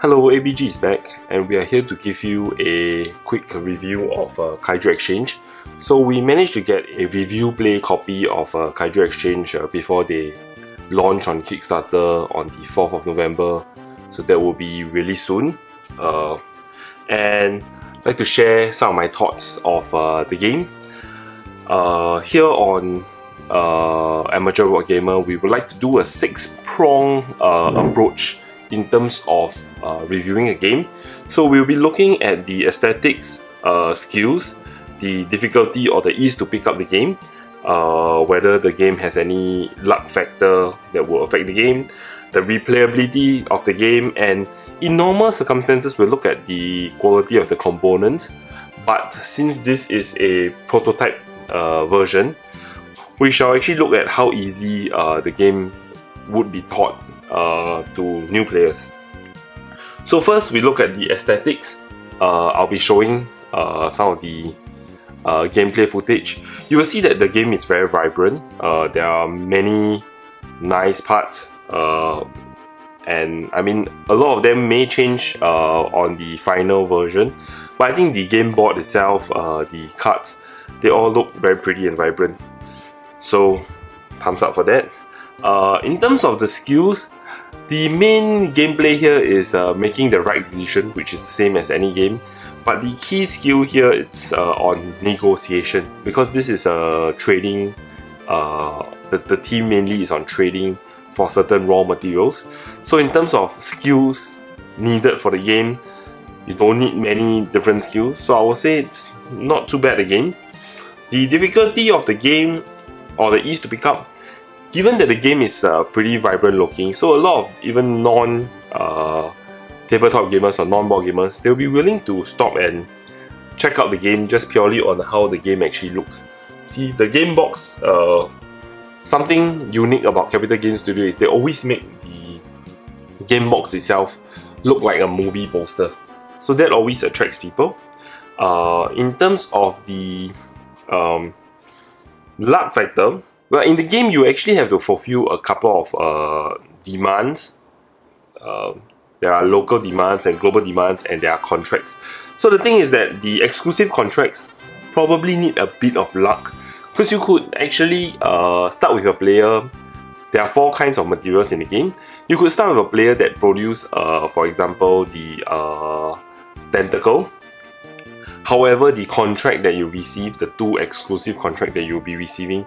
Hello, ABG is back and we are here to give you a quick review of uh, Kaiju Exchange. So we managed to get a review play copy of uh, Kaiju Exchange uh, before they launch on Kickstarter on the 4th of November. So that will be really soon. Uh, and I'd like to share some of my thoughts of uh, the game. Uh, here on uh, Amateur Boardgamer, we would like to do a six-prong uh, approach in terms of uh, reviewing a game. So we'll be looking at the aesthetics, uh, skills, the difficulty or the ease to pick up the game, whether the game has any luck factor that will affect the game, the replayability of the game, and in normal circumstances we'll look at the quality of the components. But since this is a prototype uh, version, we shall actually look at how easy uh, the game would be taught uh, to new players. So first we look at the aesthetics. Uh, I'll be showing uh, some of the uh, gameplay footage. You will see that the game is very vibrant. Uh, there are many nice parts uh, and I mean a lot of them may change on the final version but I think the game board itself, the cards, they all look very pretty and vibrant. So thumbs up for that. Uh, in terms of the skills, the main gameplay here is uh, making the right decision, which is the same as any game. But the key skill here is uh, on negotiation because this is a trading. Uh, the, the team mainly is on trading for certain raw materials. So in terms of skills needed for the game, you don't need many different skills. So I would say it's not too bad again. The difficulty of the game or the ease to pick up given that the game is uh, pretty vibrant looking, so a lot of even non uh, tabletop gamers or non-board gamers, they'll be willing to stop and check out the game just purely on how the game actually looks. See, the game box, uh, something unique about Capital Gains Studio is they always make the game box itself look like a movie poster. So that always attracts people. Uh, in terms of the um, luck factor, well, in the game, you actually have to fulfill a couple of uh, demands. Uh, there are local demands and global demands, and there are contracts. So the thing is that the exclusive contracts probably need a bit of luck because you could actually uh, start with a player. There are four kinds of materials in the game. You could start with a player that produce, uh, for example, the uh, tentacle. However, the contract that you receive, the two exclusive contract that you'll be receiving,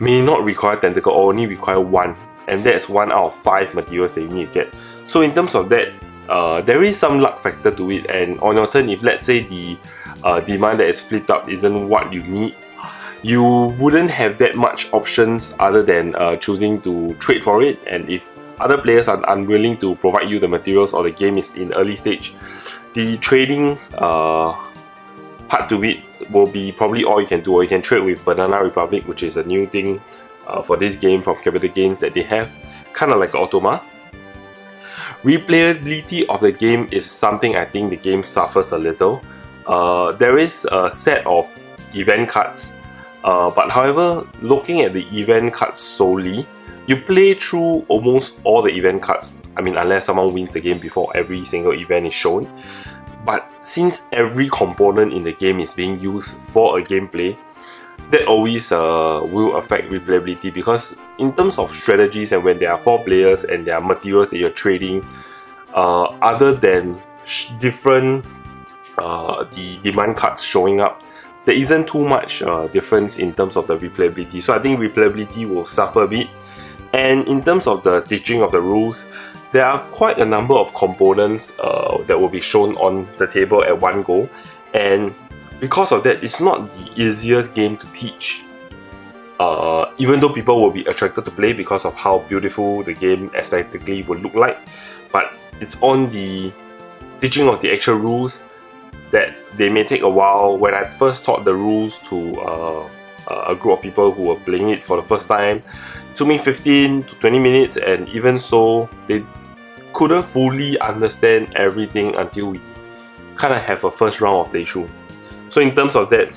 may not require tentacle or only require one. And that's one out of five materials that you need to get. So in terms of that, uh, there is some luck factor to it. And on your turn if let's say the uh, demand that is flipped up isn't what you need, you wouldn't have that much options other than uh, choosing to trade for it. And if other players are unwilling to provide you the materials or the game is in early stage, the trading uh, part to it will be probably all you can do or you can trade with Banana Republic which is a new thing uh, for this game from Capital Gains that they have. Kind of like Automa. Replayability of the game is something I think the game suffers a little. Uh, there is a set of event cards uh, but however looking at the event cards solely you play through almost all the event cards. I mean unless someone wins the game before every single event is shown but since every component in the game is being used for a gameplay, that always uh, will affect replayability because in terms of strategies and when there are four players and there are materials that you're trading, uh, other than different uh, the demand cards showing up, there isn't too much uh, difference in terms of the replayability. So I think replayability will suffer a bit. And in terms of the teaching of the rules, there are quite a number of components uh, that will be shown on the table at one go. And because of that it's not the easiest game to teach uh, even though people will be attracted to play because of how beautiful the game aesthetically will look like. But it's on the teaching of the actual rules that they may take a while. When I first taught the rules to uh, a group of people who were playing it for the first time it took me 15 to 20 minutes and even so they couldn't fully understand everything until we kind of have a first round of playthrough. So in terms of that,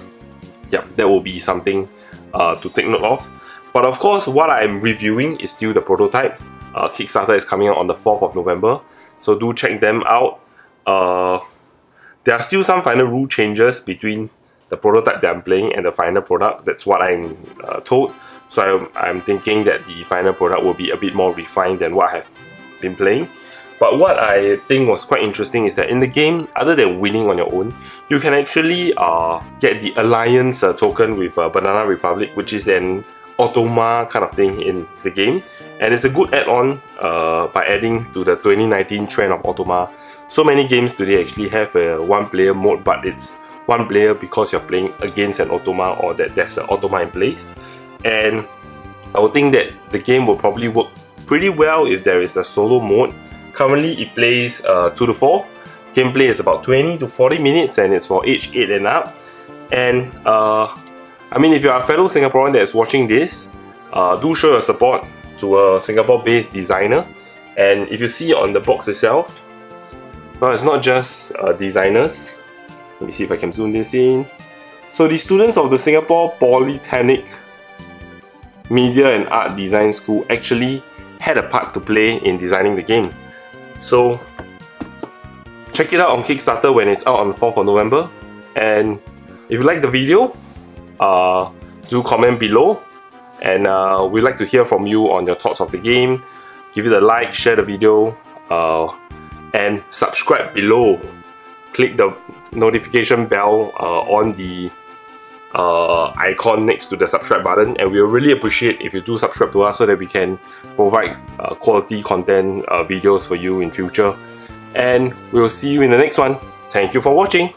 yeah, that will be something uh, to take note of. But of course, what I'm reviewing is still the prototype. Uh, Kickstarter is coming out on the 4th of November, so do check them out. Uh, there are still some final rule changes between the prototype that I'm playing and the final product. That's what I'm uh, told. So I'm, I'm thinking that the final product will be a bit more refined than what I have been playing. But what I think was quite interesting is that in the game, other than winning on your own, you can actually uh, get the Alliance uh, token with uh, Banana Republic, which is an Automa kind of thing in the game. And it's a good add-on uh, by adding to the 2019 trend of Automa. So many games today actually have a one-player mode, but it's one player because you're playing against an Automa or that there's an Automa in place. And I would think that the game will probably work pretty well if there is a solo mode Currently it plays uh, 2 to 4. Gameplay is about 20 to 40 minutes and it's for age 8 and up. And uh, I mean if you're a fellow Singaporean that is watching this, uh, do show your support to a Singapore-based designer. And if you see on the box itself, well, it's not just uh, designers. Let me see if I can zoom this in. So the students of the Singapore Polytechnic Media and Art Design School actually had a part to play in designing the game. So check it out on Kickstarter when it's out on the 4th of November. And if you like the video, uh, do comment below. And uh, we'd like to hear from you on your thoughts of the game. Give it a like, share the video, uh, and subscribe below. Click the notification bell uh, on the uh, icon next to the subscribe button and we'll really appreciate if you do subscribe to us so that we can provide uh, quality content uh, videos for you in future and we'll see you in the next one. Thank you for watching.